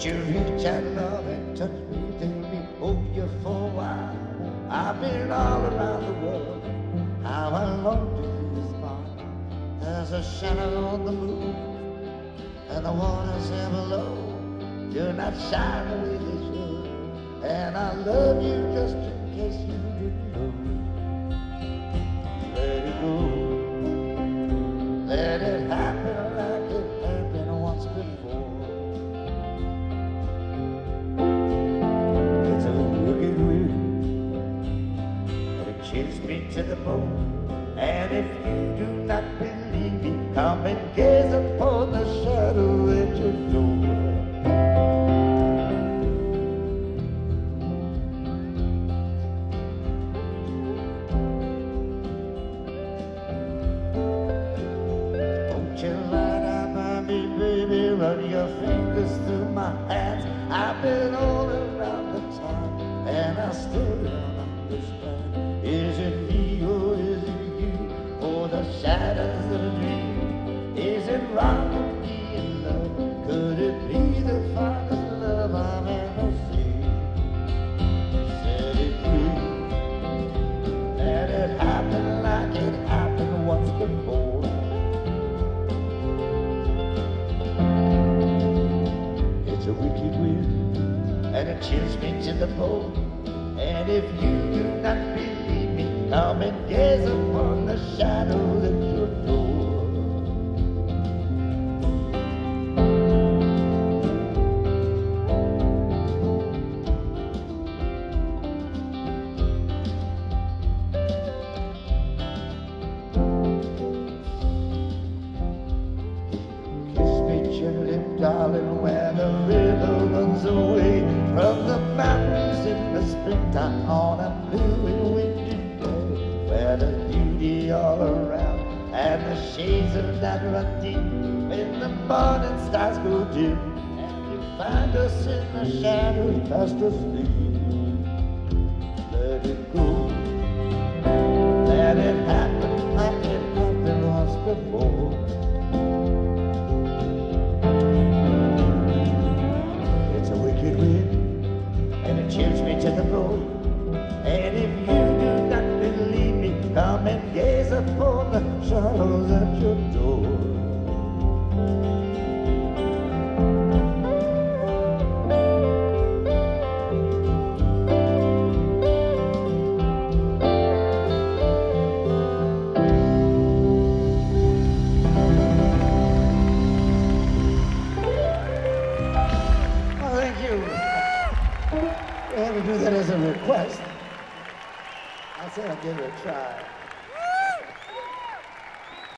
You reach out, love, and touch me, me, hold you for a while? I've been all around the world. How I long to be this smile. There's a shadow on the moon, and the water's ever low. You're not shining the way they should, and I love you just in case you didn't know. And me to the bone. And if you do not believe me, come and gaze upon the shadow at your door. Won't you lie by me, baby? Run your fingers through my hands. I've been all chills me to the bone. And if you do not believe me, come and gaze upon the shadow at your door. Kiss me gently, darling, where the river runs away from the mountains in the springtime on a blue and windy day, where there's beauty all around and the shades of night run deep when the morning stars go dim and you find us in the shadows fast asleep. Me to the bone. And if you do not believe me, come and gaze upon the shadows at your door. We had to do that as a request. I said I'd give it a try.